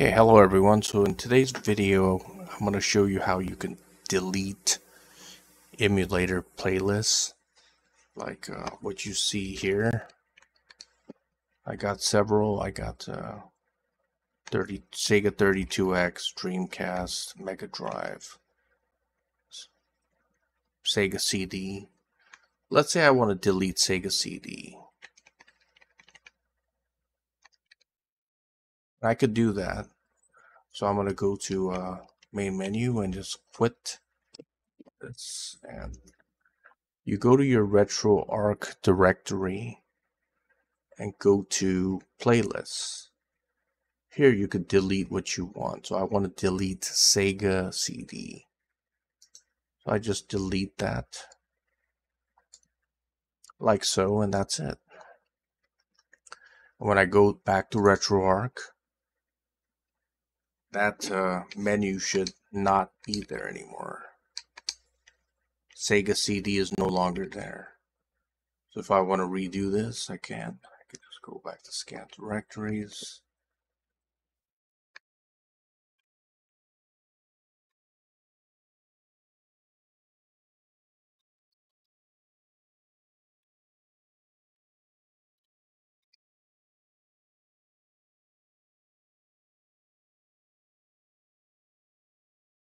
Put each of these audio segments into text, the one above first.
Hey, hello everyone. So in today's video, I'm going to show you how you can delete emulator playlists like uh, what you see here. I got several. I got uh, 30 Sega 32X, Dreamcast, Mega Drive, Sega CD. Let's say I want to delete Sega CD. I could do that. So I'm going to go to uh, main menu and just quit this. And you go to your RetroArch directory and go to playlists. Here you could delete what you want. So I want to delete Sega CD. So I just delete that like so, and that's it. When I go back to RetroArch, that uh, menu should not be there anymore. Sega CD is no longer there. So if I want to redo this, I can. I can just go back to scan directories.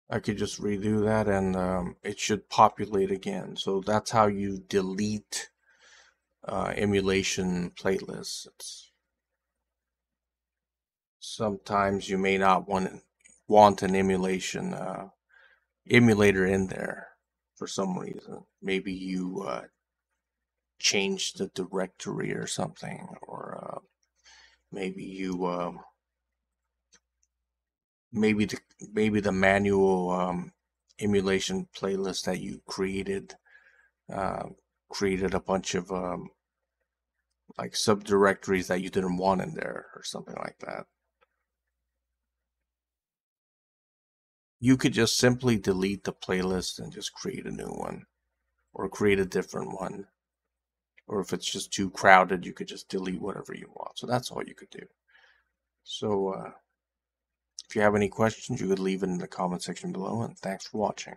I could just redo that and um, it should populate again. So that's how you delete uh, emulation playlists. It's sometimes you may not want want an emulation uh, emulator in there for some reason. Maybe you uh, the directory or something, or uh, maybe you um, maybe the maybe the manual um, emulation playlist that you created uh, created a bunch of um, like subdirectories that you didn't want in there or something like that. You could just simply delete the playlist and just create a new one or create a different one. Or if it's just too crowded, you could just delete whatever you want. So that's all you could do. So, uh, if you have any questions, you could leave it in the comment section below, and thanks for watching.